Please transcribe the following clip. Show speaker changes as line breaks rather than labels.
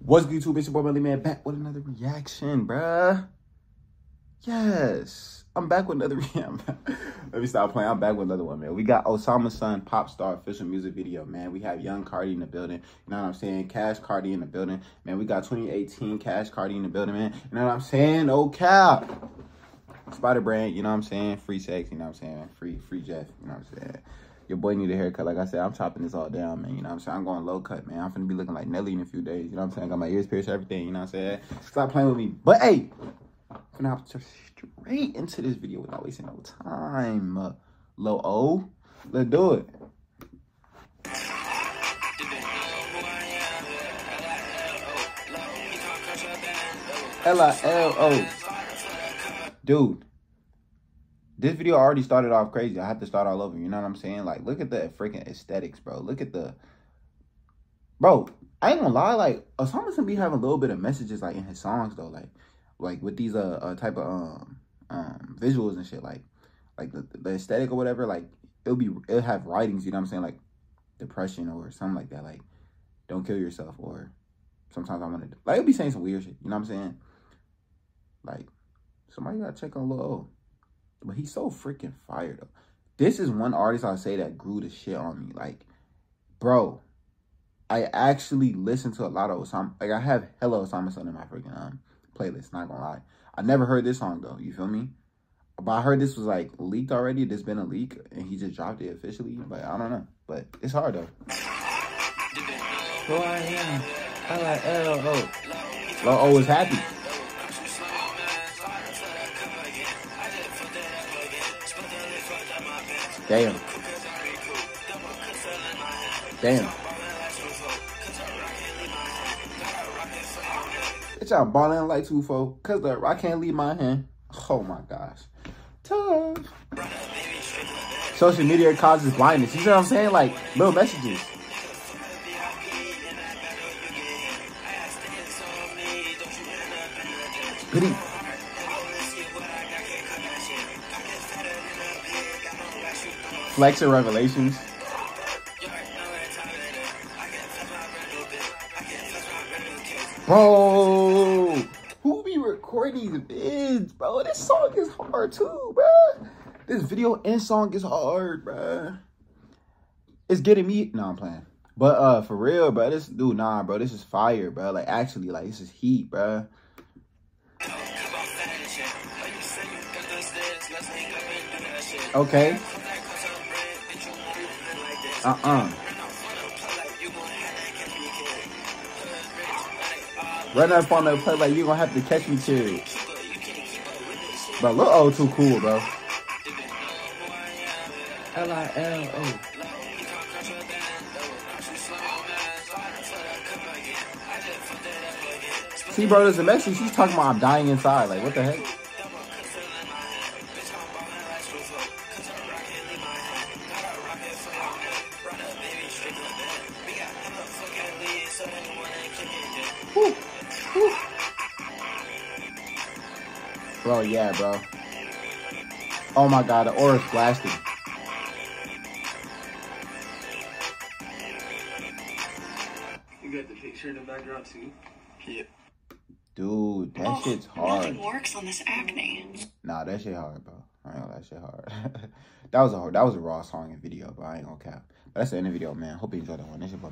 What's good, YouTube? It's your boy Melly Man back with another reaction, bruh. Yes, I'm back with another reaction. Let me stop playing. I'm back with another one, man. We got Osamason, pop star official music video, man. We have Young Carti in the building. You know what I'm saying? Cash Carti in the building, man. We got 2018 Cash Carti in the building, man. You know what I'm saying? Oh, cap. Spider Brand, you know what I'm saying? Free sex, you know what I'm saying? Free, free Jeff, you know what I'm saying? Your boy need a haircut. Like I said, I'm chopping this all down, man. You know what I'm saying? I'm going low cut, man. I'm finna be looking like Nelly in a few days. You know what I'm saying? I got my ears pierced, everything. You know what I'm saying? Stop playing with me. But hey, I'm gonna hop straight into this video without wasting no time. Uh, low O, let's do it. L-I-L-O. Dude this video already started off crazy. I have to start all over. You know what I'm saying? Like, look at the freaking aesthetics, bro. Look at the, bro. I ain't gonna lie. Like, Osama be having a little bit of messages like in his songs though. Like, like with these uh, uh type of um um visuals and shit. Like, like the the aesthetic or whatever. Like, it'll be it'll have writings. You know what I'm saying? Like, depression or something like that. Like, don't kill yourself or sometimes I want to like it'll be saying some weird shit. You know what I'm saying? Like, somebody gotta check on Lil O. But he's so freaking fired up. This is one artist I say that grew the shit on me. Like, bro, I actually listen to a lot of Osama. Like, I have Hello Osamason in my freaking um, playlist, not gonna lie. I never heard this song, though. You feel me? But I heard this was, like, leaked already. There's been a leak, and he just dropped it officially. But I don't know. But it's hard, though. Who I am. I like L-O. L-O is happy. Damn. Damn. Bitch, I'm balling like two four. Cause the I can't leave my hand. Oh my gosh. Tough. Social media causes blindness. You know what I'm saying? Like little messages. Goody. Flexer Revelations. Bro, who be recording these vids, bro? This song is hard too, bro. This video and song is hard, bro. It's getting me. No, I'm playing. But uh, for real, bro, this dude, nah, bro, this is fire, bro. Like actually, like this is heat, bro. Okay. Uh-uh. Run up on the play like you gonna have to catch me too. But look oh too cool, bro. L-I-L-O. See, bro, there's a message. She's talking about I'm dying inside. Like, what the heck? Bro, yeah, bro. Oh my god, the aura's blasting.
You got the picture in the background too?
Yeah. Dude, that
oh,
shit's hard.
Nothing works on this acne.
Nah, that shit hard, bro. I ain't gonna that shit hard. that was a hard, that was a raw song and video, but I ain't gonna cap. But that's the end of the video, man. Hope you enjoyed that one. This your boy,